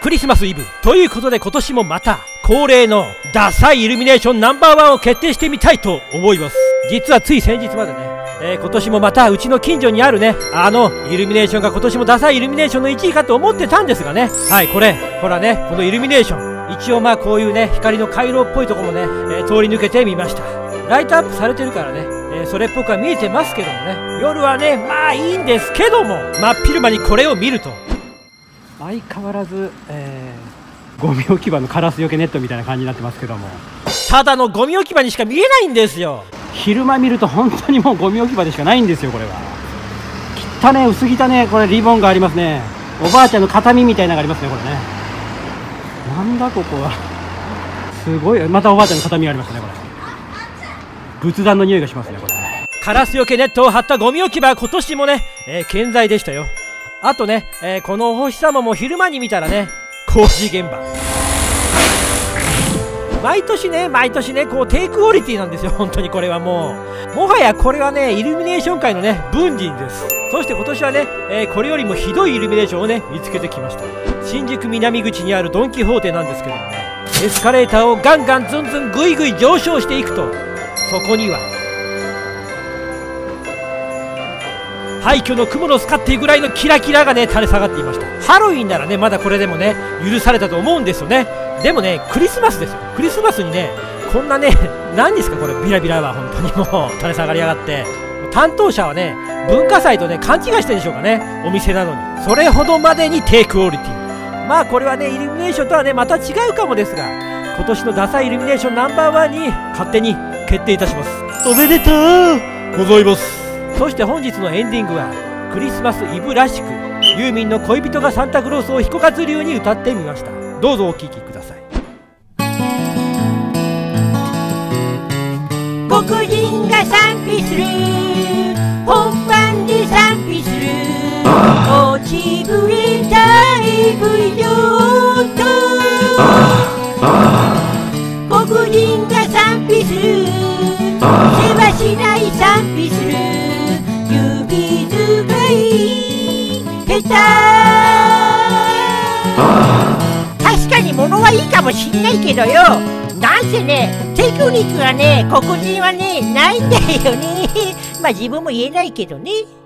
クリスマスイブ。ということで今年もまた恒例のダサいイルミネーションナンバーワンを決定してみたいと思います。実はつい先日までねえー、今年もまたうちの近所にあるねあのイルミネーションが今年もダサいイルミネーションの1位かと思ってたんですがね。はいこれほらねこのイルミネーション。一応まあこういうね光の回廊っぽいとこもね、えー、通り抜けてみました。ライトアップされてるからね、えー、それっぽくは見えてますけどもね。夜はねまあいいんですけども。真っ昼間にこれを見ると。相変わらず、えー、ゴミ置き場のカラスよけネットみたいな感じになってますけども。ただのゴミ置き場にしか見えないんですよ。昼間見ると本当にもうゴミ置き場でしかないんですよこれは。汚ね薄汚ねこれリボンがありますね。おばあちゃんの形見みたいなのがありますねこれね。なんだここは。すごいまたおばあちゃんの形見がありますねこれ。仏壇の匂いがしますねこれカラスよけネットを張ったゴミ置き場今年もね、えー、健在でしたよあとね、えー、このお星様も昼間に見たらね工事現場毎年ね、毎年ね、こう、低クオリティなんですよ、本当にこれはもう。もはやこれはね、イルミネーション界のね、文人です。そして今年はね、えー、これよりもひどいイルミネーションをね、見つけてきました。新宿南口にあるドン・キホーテなんですけどもね、エスカレーターをガンガンズンズンぐいぐい上昇していくと、そこには、廃墟のクモのスカっていうぐらいのキラキラがね垂れ下がっていました。ハロウィンならねまだこれでもね許されたと思うんですよね。でもねクリスマスですよ。クリスマスにねこんなね 何ですかこれ。ビラビラは本当にもう。垂れ下がりやがって。担当者はね文化祭とね勘違いしてるでしょうかね。お店なのに。それほどまでに低クオリティ。まあこれはねイルミネーションとはねまた違うかもですが今年のダサいイルミネーションナンバーワンに勝手に決定いたします。おめでとうございます。そして本日のエンディングはクリスマスイブらしくユーミンの恋人がサンタクロースを彦和流に歌ってみました。どうぞお聴きください。黒人が賛否する。本番で賛否する。落ちぶれたいブリジョート黒人が賛否する。世話しないい下手確かに物はいいかもしんないけどよ。なんせねテクニックがね黒人はねないんだよね。まあ自分も言えないけどね。